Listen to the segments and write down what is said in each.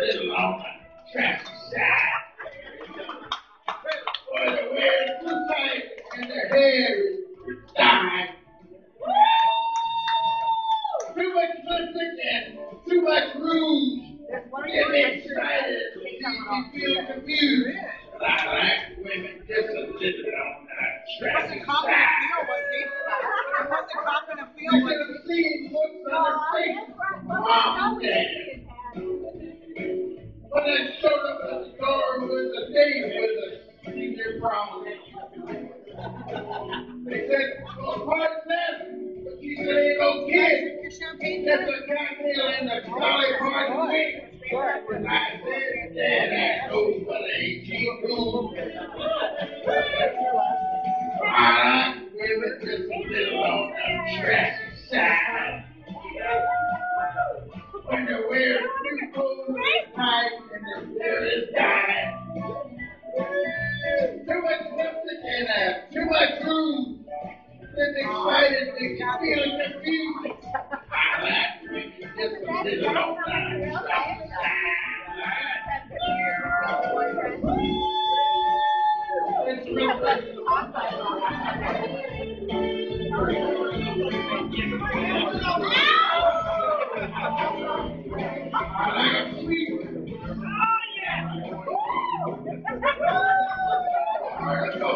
little on the trashy side. Boy, the wear too tight and the hair is dying. Too much lipstick and too much rouge. Get me excited. Feel confused. But I like women just a little on the trashy wasn't copping side. feel, was he? He wasn't copping a feel, You was have seen looks on her face. Mom Dad. With a date with a senior prom. They said, well, pardon that, but she said, ain't no kid. That's a cocktail in the Dolly Parton week. And I said, Dad, I know, but it ain't cheap cool. I like women just a little on the trashy side. When they wear too close tight and their hair is uh, too much rouge. Then excited, they can feel confused. I women just a little on the trashy. It's real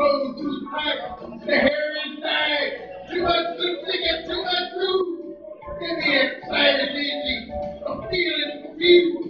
clothes too tight. The hair is dyed. Too much lipstick and too much rouge. Get me easy. I'm feeling confused.